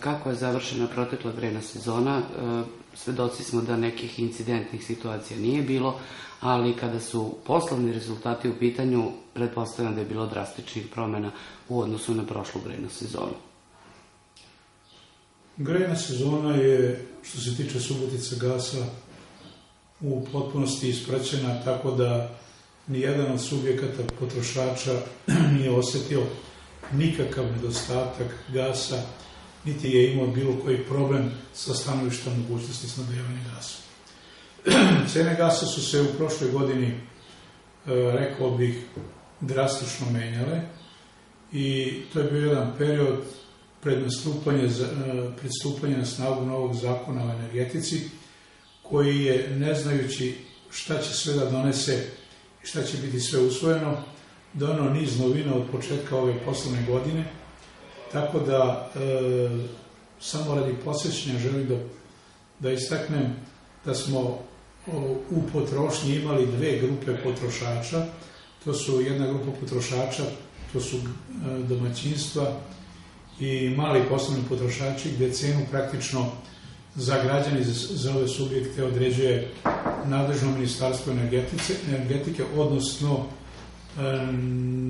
kako je završena protekla grejna sezona. Svedoci smo da nekih incidentnih situacija nije bilo, ali kada su poslovni rezultati u pitanju, pretpostavljam da je bilo drastičnih promjena u odnosu na prošlu grejnu sezonu. Grejna sezona je, što se tiče Subotica gasa, u potpunosti ispraćena, tako da nijedan od subjekata potrošača nije osjetio nikakav nedostatak gasa, niti je imao bilo koji problem sa stanovišta mogućnosti snabdevanja gasa. Cene gasa su se u prošloj godini, e, rekao bih, drastično menjale i to je bio jedan period pred nastupanje, e, na snagu novog zakona o energetici, koji je, ne znajući šta će sve da donese i šta će biti sve usvojeno, donao niz novina od početka ove poslovne godine, tako da e, samo radi posjećanja želim da, da istaknem da smo u potrošnji imali dve grupe potrošača. To su jedna grupa potrošača, to su e, domaćinstva i mali poslovni potrošači gdje cenu praktično za građani za ove subjekte određuje nadležno ministarstvo energetike, odnosno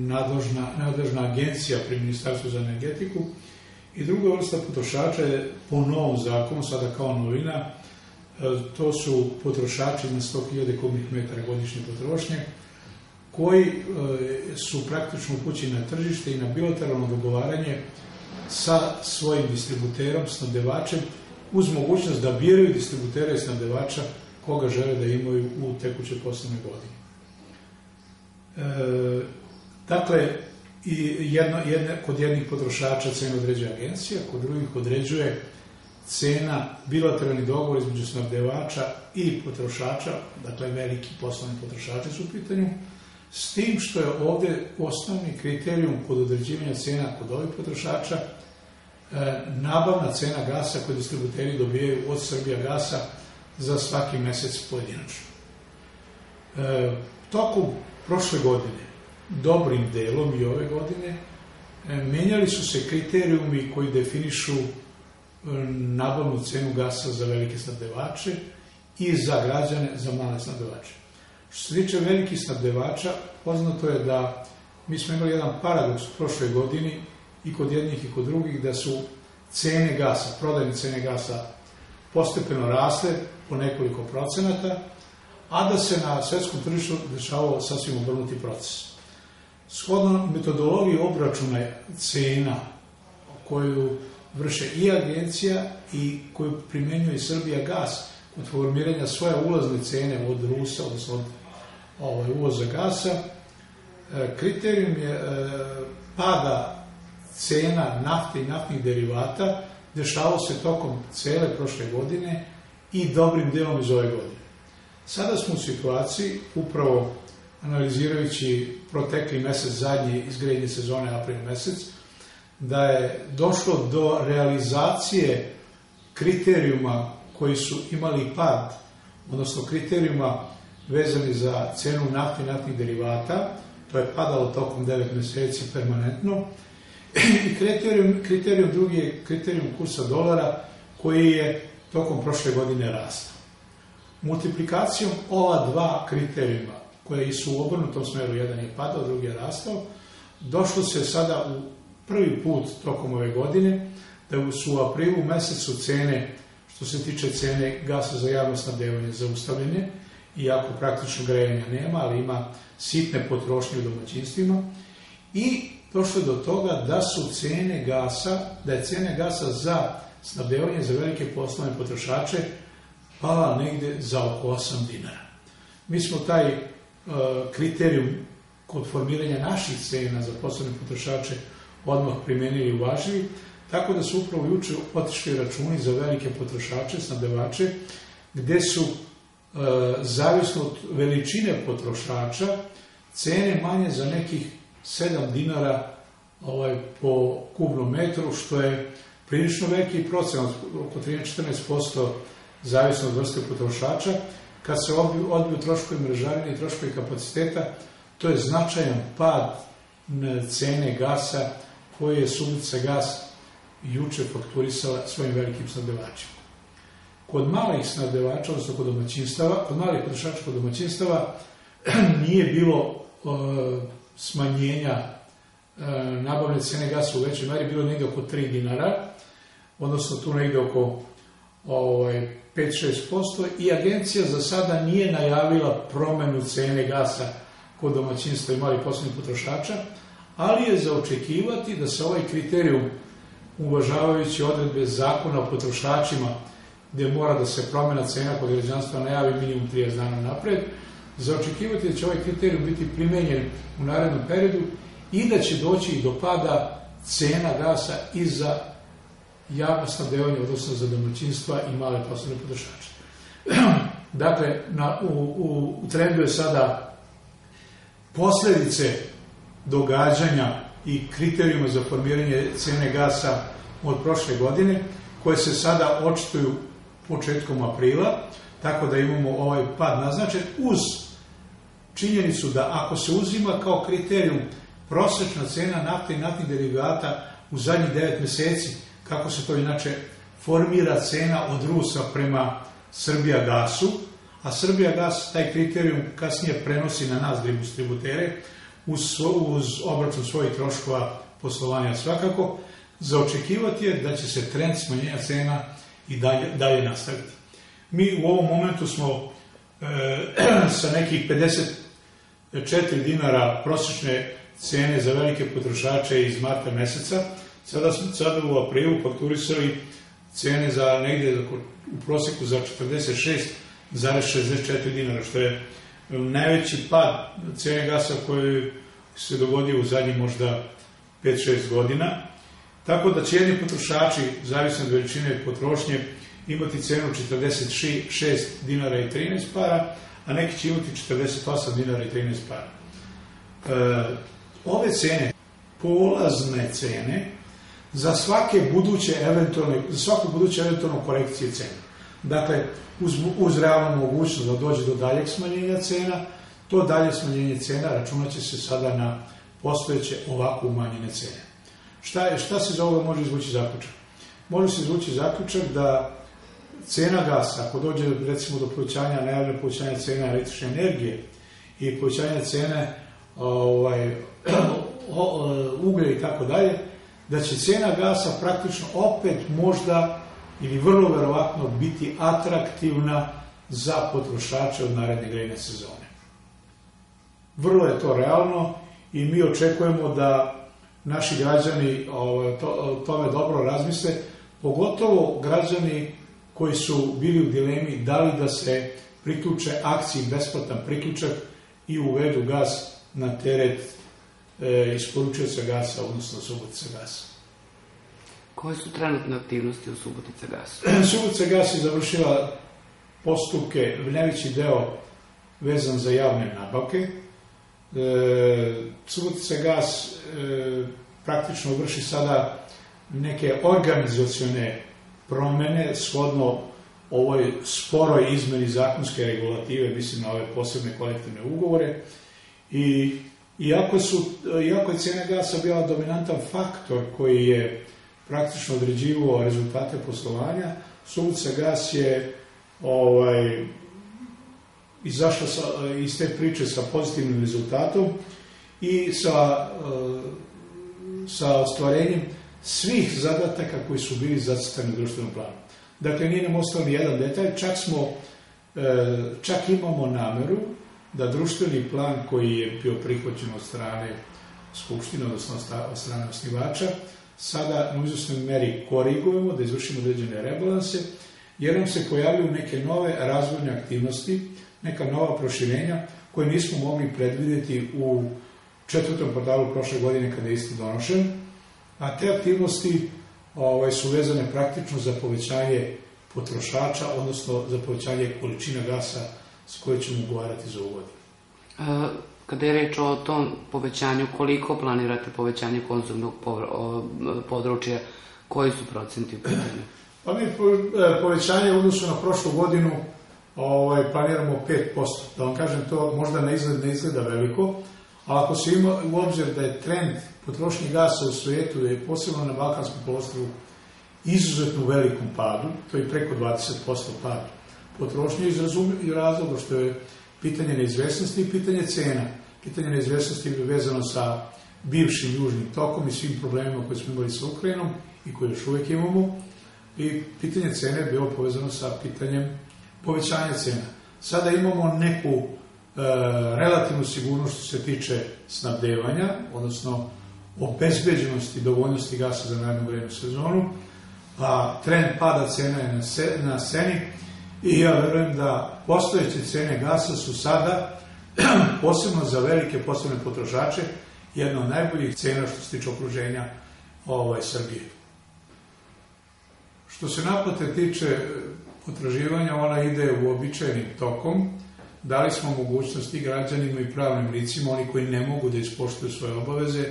nadležna, nadležna agencija pri ministarstvu za energetiku. I druga vrsta potrošača je po novom zakonu, sada kao novina, e, to su potrošači na 100.000 kubnih metara godišnje potrošnje, koji e, su praktično upućeni na tržište i na bilateralno dogovaranje sa svojim distributerom, snabdevačem, uz mogućnost da biraju distributera i snabdevača koga žele da imaju u tekućoj poslovnoj godini. E, dakle, i jedno, kod jednih potrošača cenu određuje agencija, kod drugih određuje cena bilateralni dogovor između snabdevača i potrošača, dakle veliki poslovni potrošači su u pitanju, s tim što je ovdje osnovni kriterijum kod određivanja cena kod ovih potrošača E, nabavna cena gasa koju distributeri dobijaju od Srbija gasa za svaki mjesec pojedinačno. E, tokom prošle godine, dobrim delom i ove godine, e, menjali su se kriterijumi koji definišu nabavnu cenu gasa za velike snabdevače i za građane za male snabdevače. Što se tiče velikih snabdevača, poznato je da mi smo imali jedan paradoks u prošloj godini i kod jednih i kod drugih da su cene gasa, prodajne cene gasa postepeno rasle po nekoliko procenata, a da se na svjetskom tržištu dešavao sasvim obrnuti proces. Shodno metodologiji obračuna cena koju vrše i agencija i koju primjenjuje Srbija gas kod formiranja svoje ulazne cene od Rusa, odnosno od ovaj, uvoza gasa, e, kriterijum je e, pada cena nafte i naftnih derivata dešavao se tokom cele prošle godine i dobrim delom iz ove godine. Sada smo u situaciji, upravo analizirajući protekli mjesec zadnje izgrednje sezone, april mjesec, da je došlo do realizacije kriterijuma koji su imali pad, odnosno kriterijuma vezani za cenu nafte i naftnih derivata, to je padalo tokom 9 mjeseci permanentno, i kriterijum, kriterijum drugi je kriterijum kursa dolara koji je tokom prošle godine rastao. Multiplikacijom ova dva kriterijuma koje su u obrnutom smjeru, jedan je padao, drugi je rastao, došlo se sada u prvi put tokom ove godine da su u aprilu mesecu cene, što se tiče cene gasa za javno snabdevanje zaustavljene, iako praktično grejanja nema, ali ima sitne potrošnje u domaćinstvima i došlo do toga da su cene gasa, da je cena gasa za snabdevanje za velike poslovne potrošače pala negdje za oko 8 dinara. Mi smo taj uh, kriterijum kod formiranja naših cena za poslovne potrošače odmah primijenili i uvažili, tako da su upravo jučer otišli računi za velike potrošače, snabdevače, gdje su uh, zavisno od veličine potrošača cene manje za nekih 7 dinara ovaj, po kubnom metru, što je prilično veliki procenat, oko 13-14% zavisno od vrste potrošača. Kad se odbiju, odbiju troškovi mrežarine i troškovi kapaciteta, to je značajan pad cene gasa koje je Subica gas juče fakturisala svojim velikim snabdevačima. Kod malih snabdevača, odnosno kod domaćinstava, kod malih potrošača kod domaćinstava nije bilo e, smanjenja e, nabavne cene gasa u većoj meri, bilo negde oko 3 dinara, odnosno tu negde oko ovaj, 5-6% i agencija za sada nije najavila promenu cene gasa kod domaćinstva. I malih poslovnih potrošača, ali je za očekivati da se ovaj kriterijum, uvažavajući odredbe zakona o potrošačima, gde mora da se promena cena kod građanstva najavi minimum 30 dana napred, za očekivati da će ovaj kriterijum biti primenjen u narednom periodu i da će doći i do pada cena gasa i za javno snabdevanje, odnosno za domaćinstva i male poslovne potrošače. dakle, na, u, u, u trendu je sada posledice događanja i kriterijuma za formiranje cene gasa od prošle godine, koje se sada očituju početkom aprila, tako da imamo ovaj pad naznačen, uz činjenicu da ako se uzima kao kriterijum prosečna cena nafte i naftnih derivata u zadnjih 9 meseci, kako se to inače formira cena od Rusa prema Srbija gasu, a Srbija gas taj kriterijum kasnije prenosi na nas distributere uz, uz obračun svojih troškova poslovanja svakako, za očekivati je da će se trend smanjenja cena i dalje, dalje nastaviti. Mi u ovom momentu smo e, sa nekih 54 dinara prosječne cene za velike potrošače iz marta meseca, sada, sada u aprilu fakturisali cene za negde u proseku za 46,64 dinara, što je najveći pad cene gasa koji se dogodio u zadnjih možda 5-6 godina. Tako da će jedni potrošači, zavisno od veličine potrošnje, imati cenu 46 dinara i 13 para, a neki će imati 48 dinara i 13 para. E, ove cene, polazne cene, za svake buduće eventualne, za svaku buduće eventualnu korekcije cena. Dakle, uz, uz realnu mogućnost da dođe do daljeg smanjenja cena, to dalje smanjenje cena računaće se sada na postojeće ovako umanjene cene. Šta, je, šta se za ovo može izvući zaključak? Može se izvući zaključak da cena gasa, ako dođe recimo do povećanja, najavljeno povećanja cena električne energije i povećanja cene ovaj, uglja i tako dalje, da će cena gasa praktično opet možda ili vrlo verovatno biti atraktivna za potrošače od naredne grejne sezone. Vrlo je to realno i mi očekujemo da naši građani ovaj, to, tome dobro razmisle, pogotovo građani koji su bili u dilemi da li da se priključe akciji besplatan priključak i uvedu gas na teret e, isporučioca gasa, odnosno Subotica gasa. Koje su trenutne aktivnosti u Subotica gasu? Subotica gas je završila postupke, najveći deo vezan za javne nabavke. E, Subotica gas e, praktično vrši sada neke organizacione promene shodno ovoj sporoj izmeni zakonske regulative, mislim na ove posebne kolektivne ugovore, i iako, su, iako je cena gasa bila dominantan faktor koji je praktično određivao rezultate poslovanja, Suvica gas je ovaj, izašla sa, iz te priče sa pozitivnim rezultatom i sa, sa ostvarenjem svih zadataka koji su bili zacitani u društvenom planu. Dakle, nije nam ostao ni jedan detalj, čak smo, čak imamo nameru da društveni plan koji je bio prihvaćen od strane Skupštine, odnosno od strane osnivača, sada u izvesnoj meri korigujemo, da izvršimo određene rebalanse, jer nam se pojavljaju neke nove razvojne aktivnosti, neka nova proširenja koje nismo mogli predvideti u četvrtom portalu prošle godine kada je isti donošen, a te aktivnosti ovaj, su vezane praktično za povećanje potrošača, odnosno za povećanje količina gasa s koje ćemo ugovarati za uvod. Kada je reč o tom povećanju, koliko planirate povećanje konzumnog područja, koji su procenti u pitanju? Pa mi e, povećanje u odnosu na prošlu godinu ovaj, planiramo 5%. Da vam kažem, to možda ne izgleda, ne izgleda veliko, ali ako se ima u obzir da je trend potrošnje gasa u svetu je posebno na Balkanskom polostrvu izuzetno u velikom padu, to je preko 20% padu potrošnje iz razloga što je pitanje neizvesnosti i pitanje cena. Pitanje neizvesnosti je vezano sa bivšim južnim tokom i svim problemima koje smo imali sa Ukrajinom i koje još uvek imamo. I pitanje cene je bilo povezano sa pitanjem povećanja cena. Sada imamo neku e, relativnu sigurnost što se tiče snabdevanja, odnosno obezbeđenosti dovoljnosti gasa za narednu grejnu sezonu, a trend pada cena je na, se, na seni i ja verujem da postojeće cene gasa su sada, posebno za velike poslovne potrošače, jedna od najboljih cena što se tiče okruženja ovaj, Srbije. Što se naplate tiče potraživanja, ona ide u običajnim tokom. Dali smo mogućnost i građanima i pravnim licima, oni koji ne mogu da ispoštuju svoje obaveze,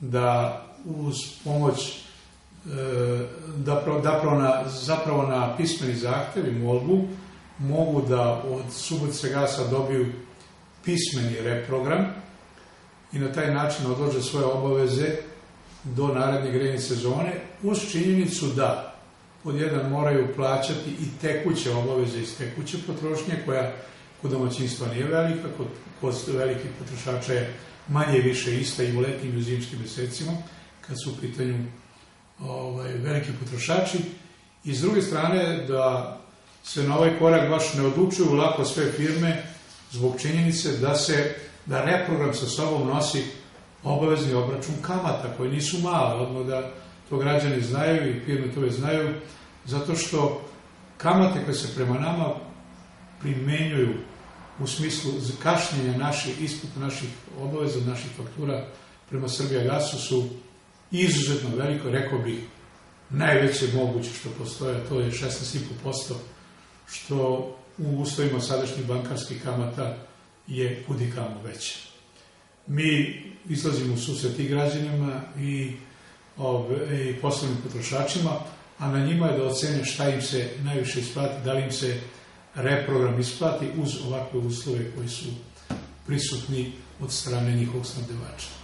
da uz pomoć da, zapravo na, zapravo na pismeni zahtev i molbu mogu da od Subotice gasa dobiju pismeni reprogram i na taj način odlože svoje obaveze do naredne grejne sezone, uz činjenicu da pod jedan moraju plaćati i tekuće obaveze iz tekuće potrošnje, koja kod domaćinstva nije velika, kod, kod velikih potrošača je manje više ista i u letnim i u zimskim mesecima, kad su u pitanju ovaj, veliki potrošači. I s druge strane, da se na ovaj korak baš ne odlučuju lako sve firme zbog činjenice da se da reprogram sa sobom nosi obavezni obračun kamata koji nisu male, odmah da to građani znaju i firme to već znaju, zato što kamate koje se prema nama primenjuju u smislu kašnjenja naših isputa naših obaveza, naših faktura prema Srbija gasu su izuzetno veliko, rekao bih, najveće moguće što postoje, to je 16,5%, što u uslovima sadašnjih bankarskih kamata je kudikamo veće. Mi izlazimo u susret i građanima i, i poslovnim potrošačima, a na njima je da ocene šta im se najviše isplati, da li im se reprogram isplati uz ovakve uslove koji su prisutni od strane njihovog snabdevača.